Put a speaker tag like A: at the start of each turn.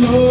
A: No.